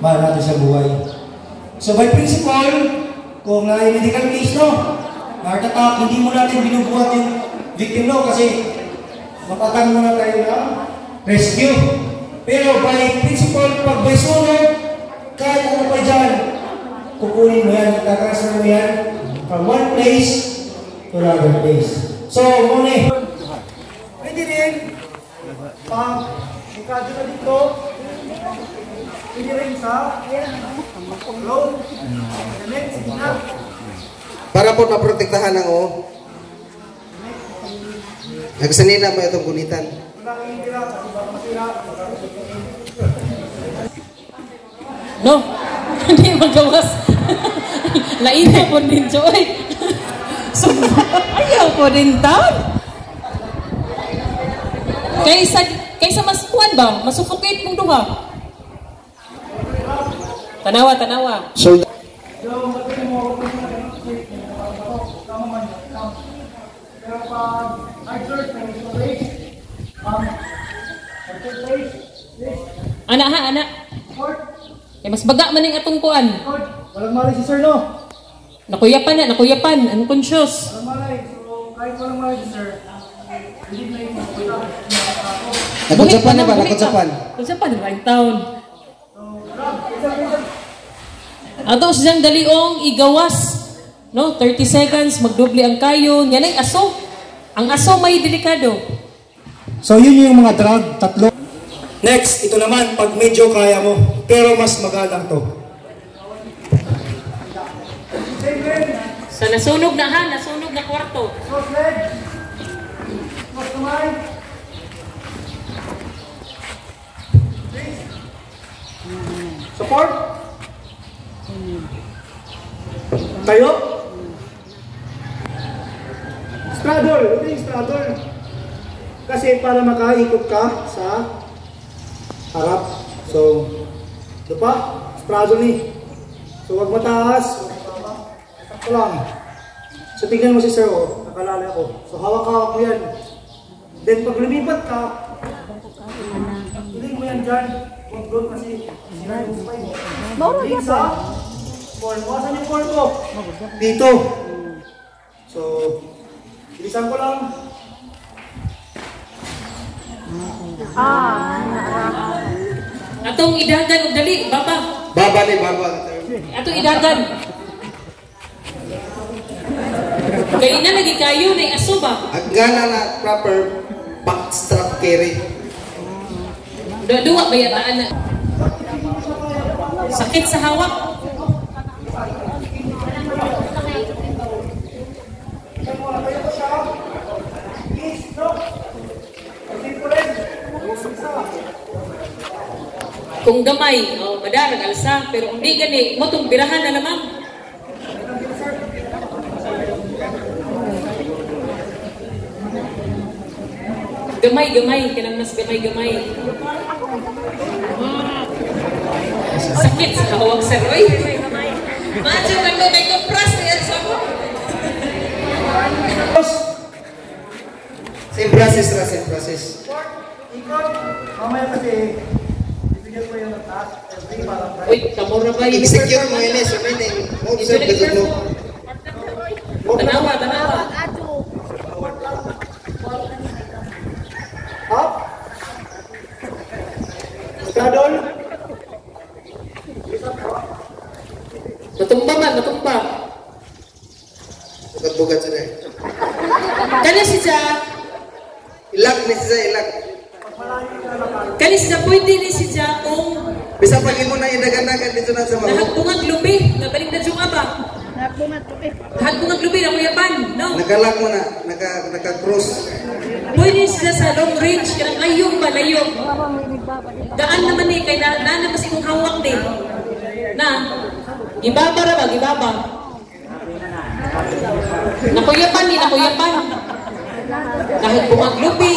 mahal natin sa buhay. So by principle, kung uh, medical case no, heart attack, hindi mo natin binubuhat yung victim no kasi mapatang muna tayo ng rescue. Pero by principle, pag by sunod, kahit ano pa dyan, kukunin mo yan, tatransfer mo yan from one place to another place. So, muna Pwede rin, pag ikado na dito, pwede rin sa road. Para po maprotektahan ang o. Nagsanina mo itong gunitan. Hindi No, hindi magawas. Laina po din, Joy. so, ayaw po din taon. Kaysa, kaysa mas kuwan ba? Masuffocate mong duha. Tanawa, tanawa. So, Ana ha, ana. Kay mas baga man ning atong kuan. Walang malay si sir, no? Nakuyapan na, nakuyapan. Unconscious. Walang malay. So, kahit walang malay si sir, hindi na yung makapita. Nakutsapan na ba? Town. So, grab, isa, isa. Ato siyang daliong igawas. No, 30 seconds, magdoble ang kayo. Yan ay aso. Ang aso may delikado. So, yun yung mga drug, tatlo. Next, ito naman, pag medyo kaya mo, pero mas magalang to. Sa nasunog na ha, nasunog na kwarto. Cross leg. Cross Support. Tayo. Straddle. Ito yung straddle. Kasi para makaikot ka sa harap. So, ito pa. Straddle ni. So, wag mataas. Sakto lang. So tingnan mo si Sir, oh, nakalala ako. So hawak-hawak mo yan. Then pag lumipat ka, tuloy mo yan dyan. Huwag doon kasi sira yung spine mo. Tingin sa form. Wasan yung form ko? Dito. So, bilisan ko lang. Atong idagan og dali, baba. Baba ni baba. Atong idagan. Kaya na lagi kayo na aso ba? At gana na proper backstrap carry. Dua-dua ba yataan na? Sakit sa hawak. Kung gamay, oh, madarag alsa, pero kung di gani, mo tong birahan na naman. Gamay, gamay, kanang mas gamay, gamay. Sakit sa hawak sa Roy. Macho na ko, may kompras na yan sa mo. Same process na, same process. Ikot. Mamaya kasi, bibigyan ko yung task. Every parang Uy, kamura ba? Execute mo yun eh. Sabihin eh. Observe ka dito. Tanawa, tanawa. Bugat-bugat sila eh. Kani si Ja, Ilag ni siya, ilag. kani si Ja, pwede ni si Ja kung Bisa pag mo na inagan-nagan dito na sa mga. nahagpungag lubi, nga balik na Juma ba? Nahagpungag lubi, na kuyapan, no? Nakalag mo na, naka, naka-cross. Pwede siya sa long range, kanang layong ba, layong. Gaan naman eh, kay na, na kong hawak din. Na, gibaba ra ba, gibaba. Nakuyapan ni, nakuyapan. Nahagpungag lubi,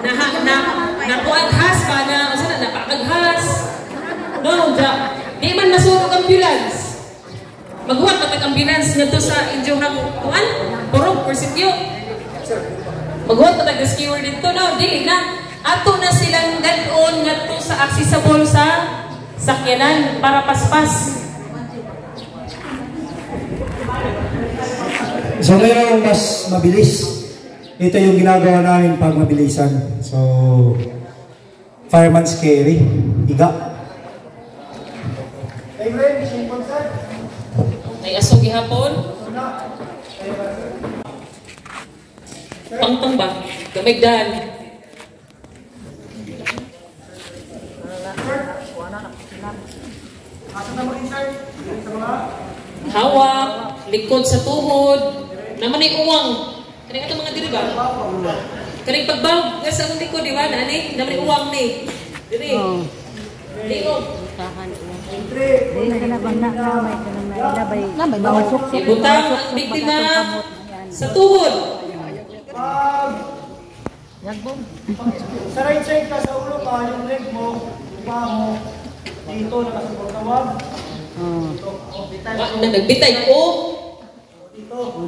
na, na, nakuaghas ba na, sana napakaghas. No, ja, di man masurog ambulance. Maghuwat na tag-ambulance nga to sa injuhang kuan, purog, persityo. Maghuwat na tag-rescuer dito, no, dili na. Ato na silang dadon nga to sa accessible sa sakyanan para paspas. So mayroong mas mabilis. Ito yung ginagawa namin pag mabilisan. So, fireman's carry. Higa. Ay aso gihapon. Pangpang ba? Gamigdan. Hawak, likod sa tuhod, naman ay uwang. Kani ato mga diri ba? Kani pagbaw nga sa likod di ba nani? Naman ay uwang ni. Diri. Liog. Dili ka na bang na may ka na may labay. Mga suksok. Ibutang ang biktima sa tuhod. Yagbong. Sa right side ka sa ulo pa, yung leg mo, paa mo, dito nakasuport na wag. Oh, nagbitay ko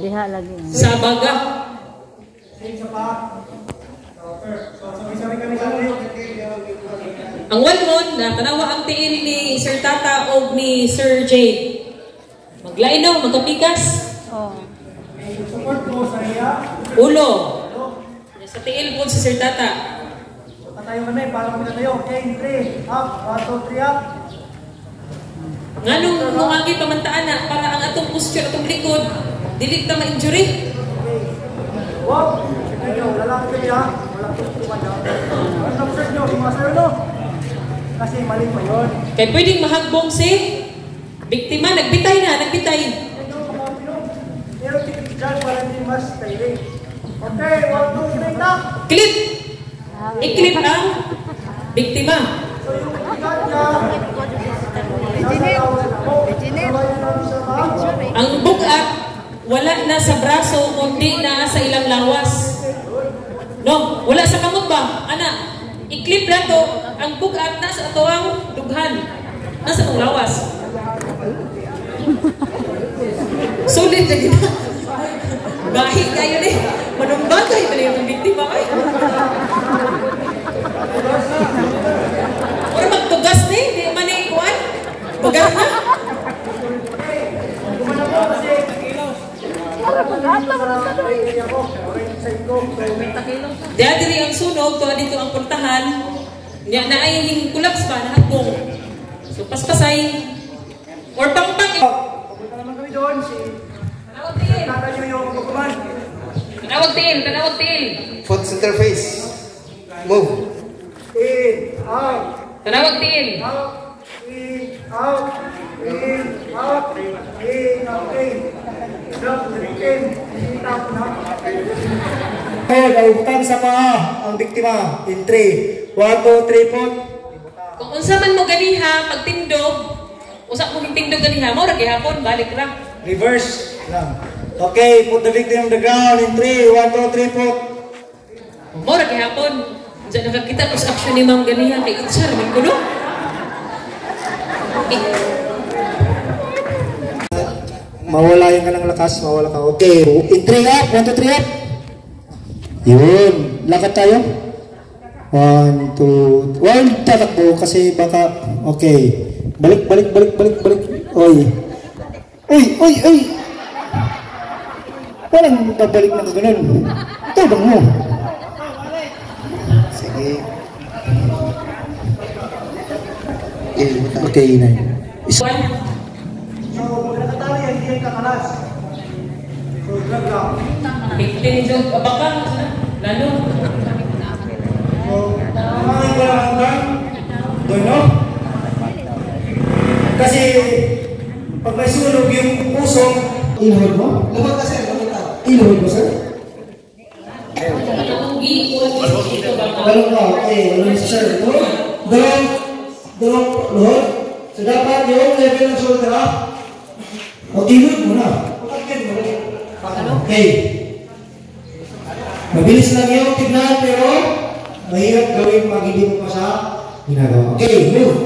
diha lagi. sa baga. Ang walmon na tanawa ang tiil ni Sir Tata o ni Sir Jay. Maglain daw, magkapikas. Oh. Support mo sa iya. Ulo. Sa tiil po si Sir Tata. Patayo ka na eh, parang pinatayo. Okay, 3, up, 1, 2, 3, up. Nga nung muagi pamantaan na para ang atong posture, atong likod, dili ta ma-injury. Wow! Tignan nyo, lalaki ha. Walang tutupan nyo. Ang observe no? Kasi mali pa yun. Kaya pwedeng mahagbong si biktima. Nagbitay na, nagbitay. Tignan. Pero dyan para hindi mas styling. Okay, 1, 2, 3, tap! Clip! I-clip ang biktima. So yung ikat niya, sa mga. Ang bugat, wala na sa braso, kundi na sa ilang lawas. No, wala sa kamot ba? Ana, i-clip na to, ang bugat na sa atuang dughan. Nasa itong lawas. Sulit na gina. Bahi kayo ni. Manumbagay pa rin yung biktima. Ay. Or magtugas ni. Bagar na. Dahil diri ang sunog, tuwa dito ang puntahan, niya na ay yung kulaps pa, nahagpong. So, paspasay. Or pangpang. Pupunta naman kami doon, si Tanawag til. tata nyo yung magkukuman. Tanawag til, tanawag til. Foot center face. Move. In, out, Tanawag til. out, out, in, out, in, out, in. Drop, in, in, out, na. Hold, naubutan sa paa ang biktima in 3. 1, 2, 3, put. Kung unsa man mo ganiha, pag tindog, usa mo tindog ganiha, mo ra gihapon, balik ra. Reverse lang. Okay, put the victim on the ground in 3. 1, 2, 3, put. Mo ra gihapon. Diyan nakakita ko sa action ni Ma'am ganiha, kay Itzar, may kuno. Mawala yung ka ng lakas, mawala ka. Okay, in 3 up, 1, 2, 3 up. Yun, lakad tayo. 1, 2, 1, tatakbo kasi baka, okay. Balik, balik, balik, balik, balik. Oy. Uy, uy, uy. Walang babalik na kaganon. Ito bang mo? Okay, na one. So, nakatali, hindi yan kakalas. So, drag lang. Tindog, baka, lalo. So, kumain ko lang hanggang doon, no? Kasi, pag may sunog yung puso, inuhod mo? Lumag ka sir. Inuhod mo, sir? Ang giikot, ito ba? Dalawang ka, okay, sa sir. Dalawang, dalawang luhod. So, dapat yung level ng shoulder, ha? O, inuhod mo na. Mo. Okay. Mabilis lang yung tignan, pero mahirap gawin pag hindi mo pa siya ginagawa. Okay, move.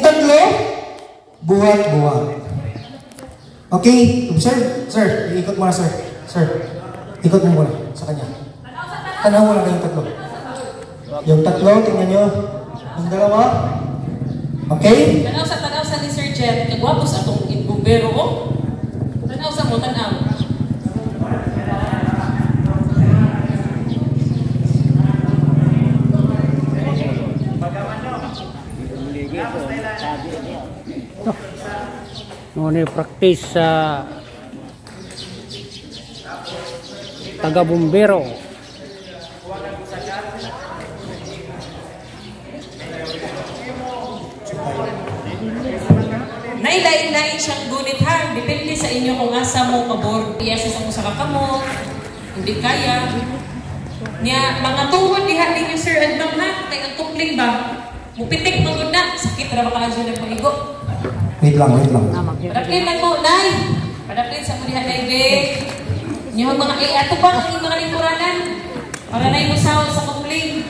Tatlo, buhat-buhat. Okay, observe. Sir, ikot mo na, sir. Sir, ikot mo muna sa kanya. Tanaw mo lang yung tatlo. Yung tatlo, tingnan nyo. Yung dalawa. Okay? Tanaw sa tanaw sa ni Sir Jet, kagwapo sa atong imbubero ko. Tanaw sa mo, tanaw. No ni practice sa taga bumbero. Nailain-lain siyang gunit ha. Depende sa inyo kung asa mo pabor. Iyasa sa mo sa kakamo. Hindi kaya. Nya, mga tuhod diha ninyo sir andam ha. Kay ang tukling ba? Mupitik magod na. Sakit ra baka adyo nagpaigo. Wait lang, wait lang. Padaplin man mo, nay. Padaplin sa mo diha be. Nya mga eh ato ba ang mga lingkuranan? Para na mo sa sa tukling.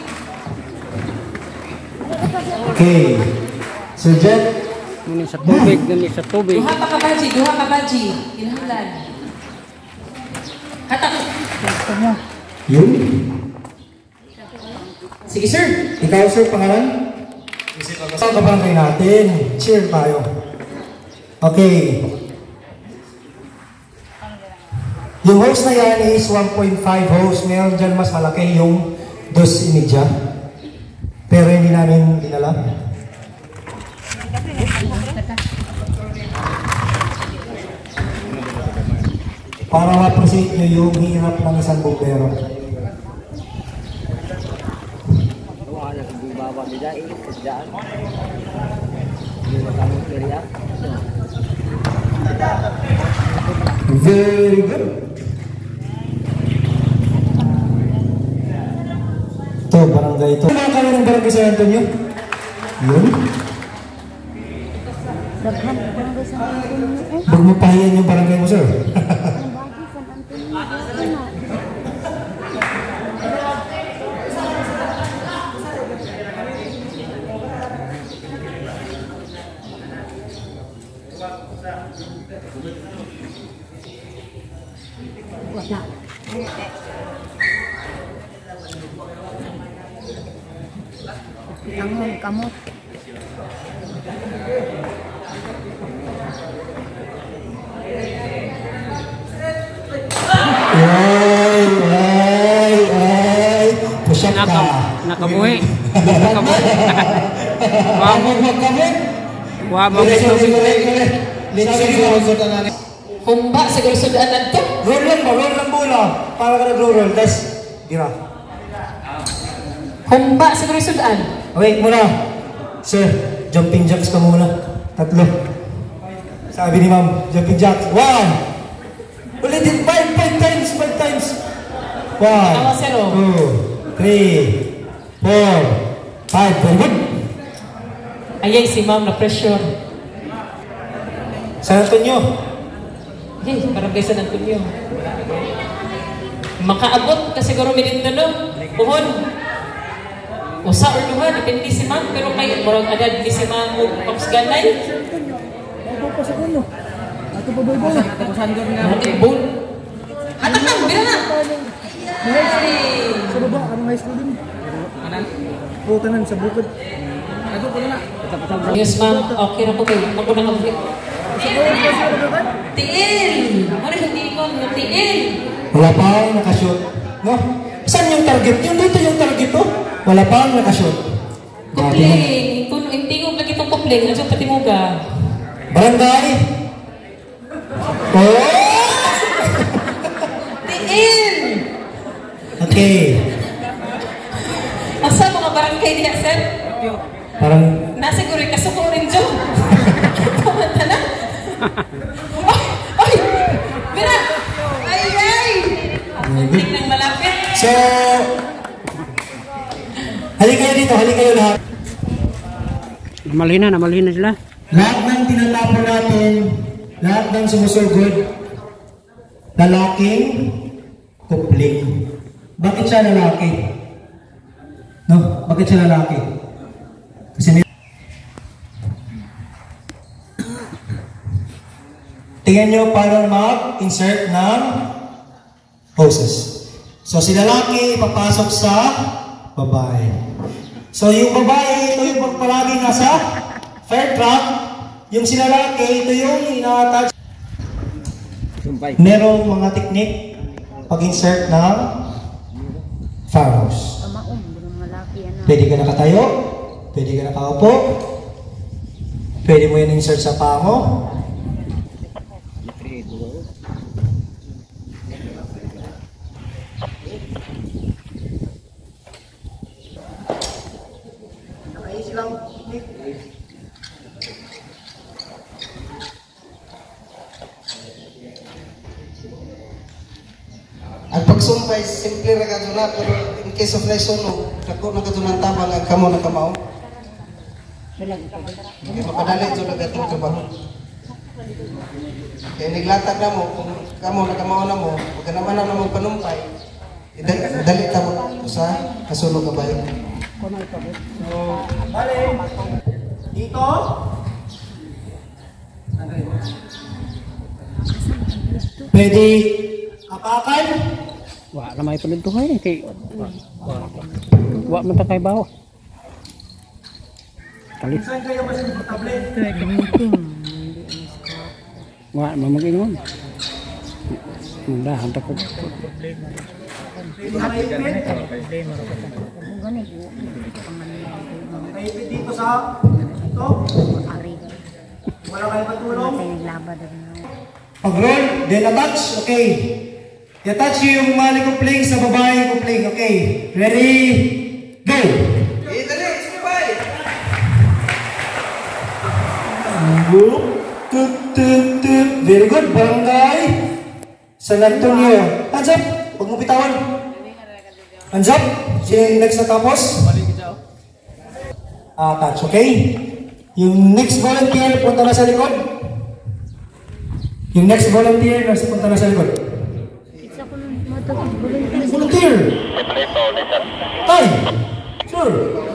Okay. Sir Jet, Ngunit sa tubig, ngunit sa tubig. Duha pa ka baji, duha pa baji. Inhalan. Hatak. yun. Sige sir. Ikaw, sir, pangalan? Saan ka barangay natin? Cheer tayo. Okay. Yung host na yan is 1.5 host. Meron dyan mas malaki yung dos imidya. Pero hindi namin dinala. Para ma-appreciate nyo yung hirap ng isang bumbero. Very good. Ito, barangay ito. Ano kami ng barangay San Antonio? Yun. Huwag mo pahiyan yung barangay mo, sir. ang bagay San Antonio. Daghan na. Wala. Tangon, kamot. Ay, ay, ay. Push up ka. Naka, nakabuhi. Nakabuhi. Huwag mo kami. Wa mo may tubig. Let's go. Humba siguro sudaan na to. Roll lang ba? Roll lang bola. Para ka nag-roll. Tapos, gira. Humba siguro sudaan. Wait muna. Sir, jumping jacks ka muna. Tatlo. Sabi ni ma'am, jumping jacks. One. Ulitin. Five, five times, five times. One. Zero. Two. Three. Four. Five. Very good. Ayay si ma'am na pressure. San Antonio. Hey, parang kay San Antonio. Makaabot ka siguro minito no? Puhon. Usa or duha, depende si ma'am. Pero kay murag agad ni si ma'am o Pops Ganay. Ako pa sa kuno. Ako pa boy boy. Murag ibon. Hatak lang, bira na. Hey. Sa baba, anong high school din? Oo, tanan, sa bukod. Yes ma'am, okay na po kayo. Ako na nga Tiil! Ano yung tikon? Yung tiil! Wala pa ang nakashoot. No? Saan yung target? Yung dito yung target to. Wala pa ang nakashoot. Kupling! Hindi ko lagi itong kupling, nandiyan pati mo ga. Barangay. Oh! Tiil! Okay. Asa mga barangay niya, sir? Parang Nasa guri ka suko rin dyan. Kumanta na. Ay! Ay! Mira! Ay! Ay! Muntik nang malapit. So, halika kayo dito, halika kayo lahat. Namalhina, namalhina sila. Lahat ng tinatapon natin, lahat ng sumusugod, lalaking kupling. Bakit siya lalaki? No? Bakit siya lalaki? Kasi may... Tingnan nyo para mag-insert ng hoses. So si lalaki papasok sa babae. So yung babae, ito yung pag palagi nasa fair track. Yung sila lalaki, ito yung ina-attach. Merong mga technique pag-insert ng ano. Pwede ka nakatayo, pwede ka nakaupo, pwede mo yan insert sa paa mo. Ang pagsumpay, simple ra ka na, pero in case of nasunog, dako na ka ng tabang ang kamo na kamao. Kaya mapadali ito na gatong trabaho. Kaya naglatag na mo, kung kamo na kamao na mo, huwag ka naman na mo panumpay, dali ta mo sa kasunog ka bayo. Bale, dito. Pwede apakan. Wa na may palintuhay kay wa man ta kay bawo. Kalit Saan kayo mas komportable? wa man mag-ingon. Mundahan ta ko. Maipit dito sa ito. Wala kayo matulong. Naglabad rin ako. Pag-roll, then attach. Okay. I-attach nyo yung mali kong playing sa babae kong playing. Okay. Ready? Go! Eh, dali, sumpay! Boop. Tut, tut, tut. Very good. Barangay. San Antonio. Hands up. Huwag mo bitawan. Hands up. Sino yung next na tapos? Ah, touch. Okay? Yung next volunteer, punta na sa likod. Yung next volunteer, nasa punta na sa likod. Isa ko nung matag Volunteer! Tay! Sir!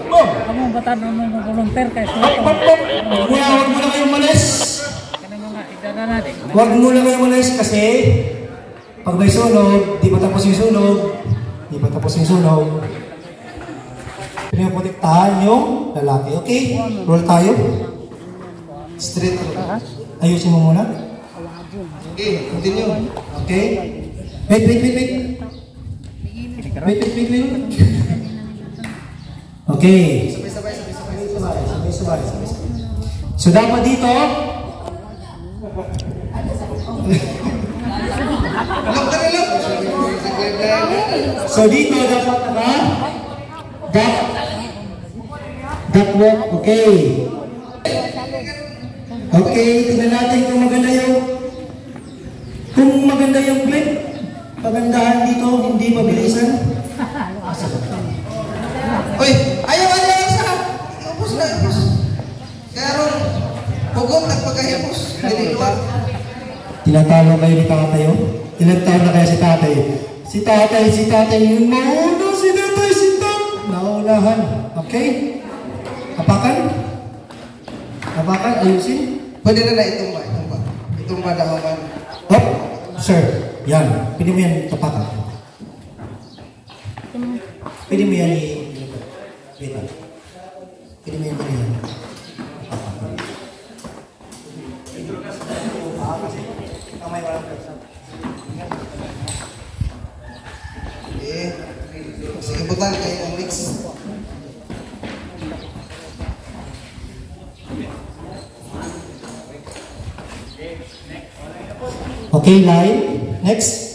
Oh! Kamu batan mo mo volunteer kay Up, up, up! Kuya, huwag mo na kayong malis! mga. Huwag mo na kayong malis kasi pag may sunog, di pa tapos yung sunog, di pa tapos yung sunog, pinaprotektahan yung lalaki. Okay? Roll tayo. Straight. Ayusin mo muna. Okay, continue. Okay? Wait, wait, wait, wait. Wait, wait, wait, wait. Okay. Sabay-sabay, sabay-sabay. Sabay, sabay, sabay. So dapat dito, na so dito dapat naka duck duck walk, okay. Okay, tingnan natin kung maganda yung kung maganda yung clip. Pagandahan dito, hindi mabilisan. Uy, ayaw ayaw sa. Ubus na, ubus. Kaya ron, hugot at pagkahipos. Dili ba? Tinatalo kayo ni tatay, oh. Ilang taon na kaya si tatay? Si tatay, si tatay, yung mauna, si tatay, si tatay. Naunahan. Okay? Apakan? Apakan, ayusin. Pwede na na itumba, itumba. Itumba daw man. Hop, sir. Yan. Pwede mo yan tapakan. Pwede mo yan i... Wait lang. Pwede mo yan mix. Okay, line. Next.